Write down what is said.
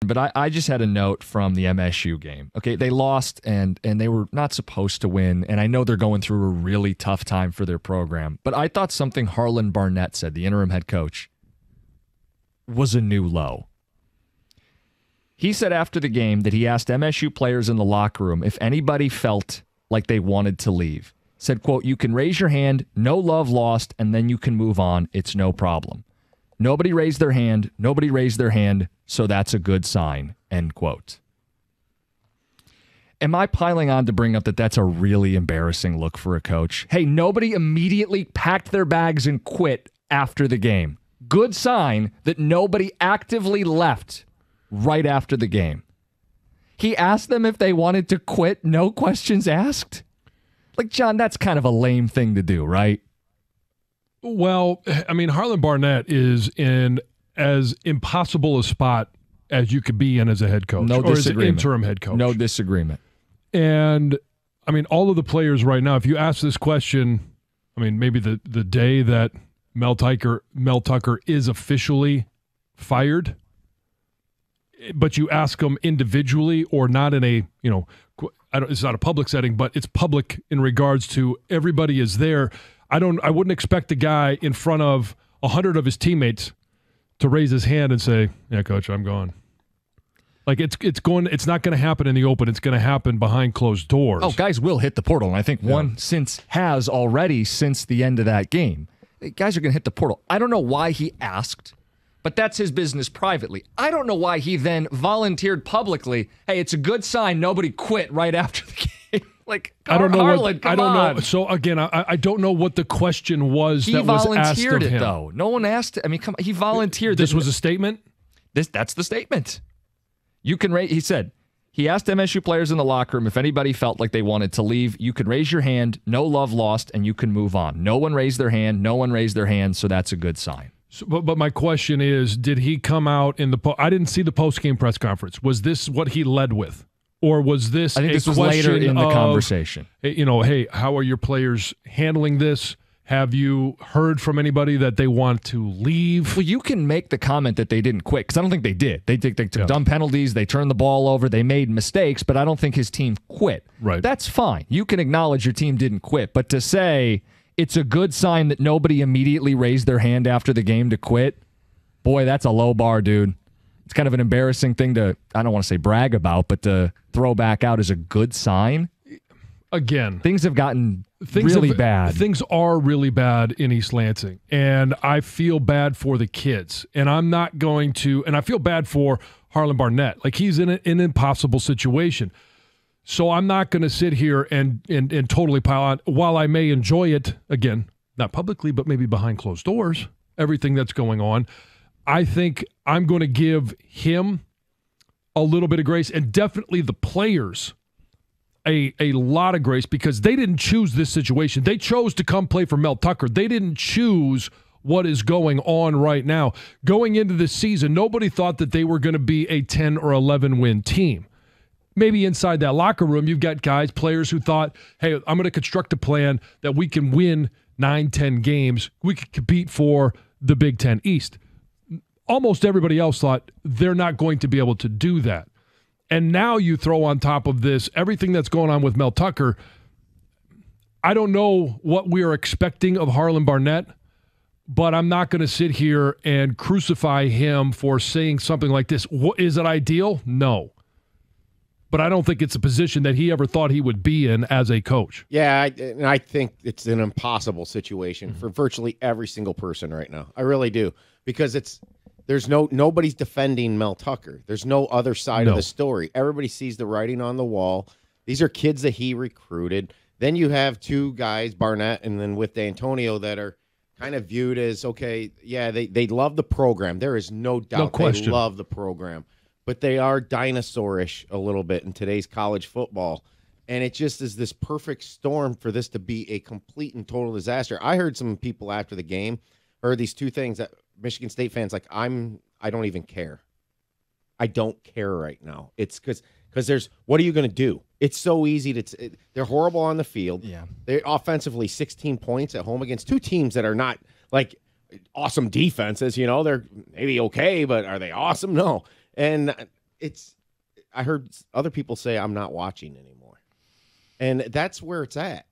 but I, I just had a note from the MSU game. Okay, they lost and and they were not supposed to win, and I know they're going through a really tough time for their program. But I thought something Harlon Barnett said, the interim head coach, was a new low. He said after the game that he asked MSU players in the locker room if anybody felt like they wanted to leave. Said, quote, you can raise your hand, no love lost, and then you can move on. It's no problem. Nobody raised their hand. Nobody raised their hand. So that's a good sign. End quote. Am I piling on to bring up that that's a really embarrassing look for a coach? Hey, nobody immediately packed their bags and quit after the game. Good sign that nobody actively left right after the game. He asked them if they wanted to quit, no questions asked. Like, John, that's kind of a lame thing to do, right? Well, I mean, Harlon Barnett is in as impossible a spot as you could be in as a head coach No or as an interim head coach. No disagreement. And I mean, all of the players right now, if you ask this question, I mean, maybe the, the day that Mel Tucker, Mel Tucker is officially fired, but you ask them individually or not in a, you know, I don't, it's not a public setting, but it's public in regards to everybody is there. I don't, I wouldn't expect a guy in front of a hundred of his teammates to raise his hand and say, "Yeah, coach, I'm gone." Like it's it's going, it's not going to happen in the open. It's going to happen behind closed doors. Oh, guys will hit the portal, and I think one since has already since the end of that game. Guys are going to hit the portal. I don't know why he asked, but that's his business privately. I don't know why he then volunteered publicly. Hey, it's a good sign nobody quit right after the game. Like I don't know. Harlon, what, I don't on. know. So again, I, I don't know what the question was He that was asked volunteered of it him. though. No one asked. I mean, come. He volunteered. This that- was a statement. This that's the statement. You can raise. He said he asked MSU players in the locker room if anybody felt like they wanted to leave. You can raise your hand. No love lost, and you can move on. No one raised their hand. No one raised their hand. So that's a good sign. So, but, but my question is, did he come out in the? Po- I didn't see the post game press conference. Was this what he led with, or was this? I think a this was later in the of, conversation. hey, You know, hey, how are your players handling this? Have you heard from anybody that they want to leave? Well, you can make the comment that they didn't quit because I don't think they did. They did. They took Yeah. dumb penalties. They turned the ball over. They made mistakes, but I don't think his team quit. Right. That's fine. You can acknowledge your team didn't quit, but to say it's a good sign that nobody immediately raised their hand after the game to quit, boy, that's a low bar, dude. It's kind of an embarrassing thing to I don't want to say brag about, but to throw back out is a good sign. Again, Things have gotten things really have- bad. Things are really bad in East Lansing, and I feel bad for the kids. And I'm not going to, and I feel bad for Harlon Barnett. Like he's in a, an impossible situation. So I'm not going to sit here and, and and totally pile on. While I may enjoy it again, not publicly, but maybe behind closed doors, everything that's going on, I think I'm going to give him a little bit of grace, and definitely the players a, a lot of grace because they didn't choose this situation. They chose to come play for Mel Tucker. They didn't choose what is going on right now. Going into this season, nobody thought that they were going to be a 10 or 11 win team. Maybe inside that locker room, you've got guys, players who thought, hey, I'm going to construct a plan that we can win nine, 10 games. We could compete for the Big Ten East. Almost everybody else thought they're not going to be able to do that. And now you throw on top of this everything that's going on with Mel Tucker. I don't know what we are expecting of Harlon Barnett, but I'm not going to sit here and crucify him for saying something like this. Is it ideal? No. But I don't think it's a position that he ever thought he would be in as a coach. Yeah, I, and I think it's an impossible situation mm-hmm. for virtually every single person right now. I really do because it's there's no nobody's defending Mel Tucker. There's no other side No. of the story. Everybody sees the writing on the wall. These are kids that he recruited. Then you have two guys, Barnett and then with D'Antonio, that are kind of viewed as okay. Yeah, they they love the program. There is no doubt they question. love the program, but they are dinosaurish a little bit in today's college football and it just is this perfect storm for this to be a complete and total disaster. I heard some people after the game heard these two things that Michigan State fans like I'm I don't even care. I don't care right now. It's cuz cuz there's what are you going to do? It's so easy to t- they're horrible on the field. Yeah. They're offensively 16 points at home against two teams that are not like awesome defenses, you know. They're maybe okay, but are they awesome? No. And it's I heard other people say I'm not watching anymore. And that's where it's at.